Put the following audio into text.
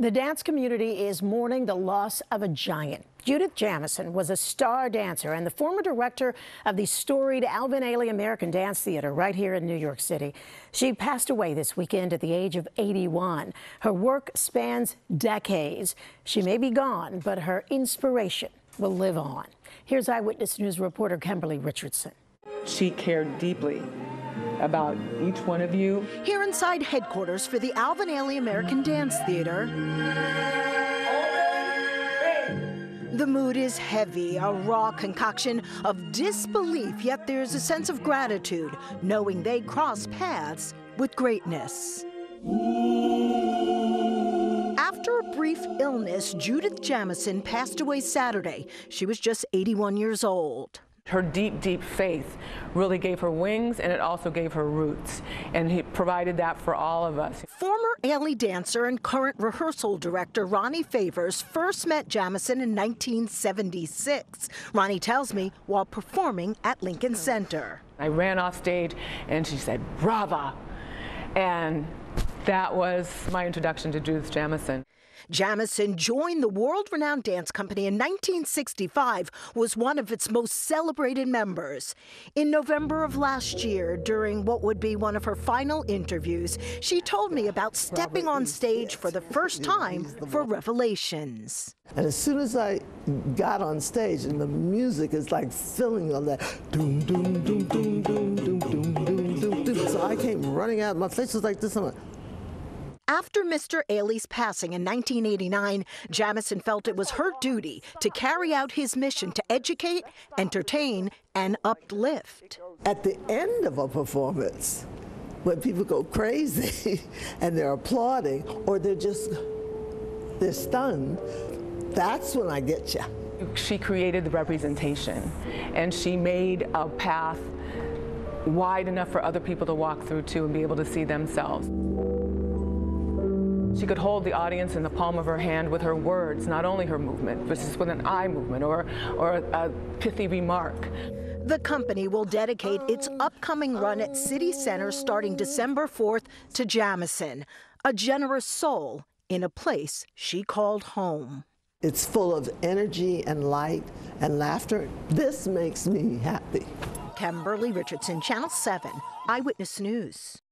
The dance community is mourning the loss of a giant. Judith Jamison was a star dancer and the former director of the storied Alvin Ailey American Dance Theater right here in New York City. She passed away this weekend at the age of 81. Her work spans decades. She may be gone, but her inspiration will live on. Here's Eyewitness News reporter Kemberly Richardson. She cared deeply about each one of you. Here inside headquarters for the Alvin Ailey American Dance Theater, the mood is heavy, a raw concoction of disbelief, yet there's a sense of gratitude, knowing they cross paths with greatness. After a brief illness, Judith Jamison passed away Saturday. She was just 81 years old her deep, deep faith really gave her wings and it also gave her roots. And he provided that for all of us. Former Ailey dancer and current rehearsal director Ronni Favors first met Jamison in 1976. Ronni tells me while performing at Lincoln Center. I ran off stage and she said, Brava. And that was my introduction to Judith Jamison. Jamison joined the world-renowned dance company in 1965, was one of its most celebrated members. In November of last year, during what would be one of her final interviews, she told me about stepping on stage for the first time for Revelations. And as soon as I got on stage and the music is like filling on that doom doom doom doom doom doom doom doom doom so I came running out, my face was like this, I'm like, after Mr. Ailey's passing in 1989, Jamison felt it was her duty to carry out his mission to educate, entertain, and uplift. At the end of a performance, when people go crazy and they're applauding or they're just they're stunned, that's when I get you. She created the representation and she made a path wide enough for other people to walk through too and be able to see themselves. She could hold the audience in the palm of her hand with her words, not only her movement, but just with an eye movement or, or a pithy remark. The company will dedicate its upcoming run at City Center starting December 4th to Jamison, a generous soul in a place she called home. It's full of energy and light and laughter. This makes me happy. Kemberly Richardson, Channel 7, Eyewitness News.